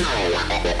Michael